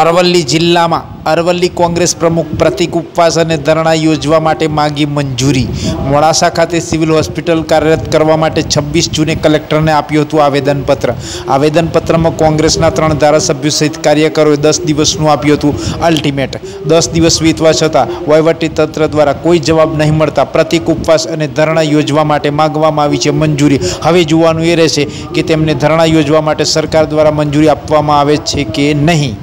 અરવલ્લી જિલ્લામાં અરવલ્લી કોંગ્રેસ પ્રમુખ પ્રતીક ઉપવાસ અને ધરણા યોજવા માટે મંજુરી માંગી મંજુરી મોડાસા ખાતે સિવિલ હોસ્પિટલ કાર્યરત કરવા માટે 26 જૂને કલેક્ટરને આપ્યુતુ આવેદનપત્ર આવેદનપત્રમાં કોંગ્રેસના ત્રણ ધારાસભ્ય સહિત કાર્યકરોએ 10 દિવસનું આપ્યુતુ આલ્ટીમેટ 10 દિવસ વીતવા છતાં વહીવટી તંત્ર દ્વારા કોઈ જવાબ નહિ મળતા પ્રતીક ઉપવાસ અને ધરણા યોજવા માટે માંગવામાં આવી છે મંજુરી હવે જોવાનું એ રહેશે કે તેમને ધરણા યોજવા માટે સરકાર દ્વારા મંજુરી આપવામાં આવે છે કે નહીં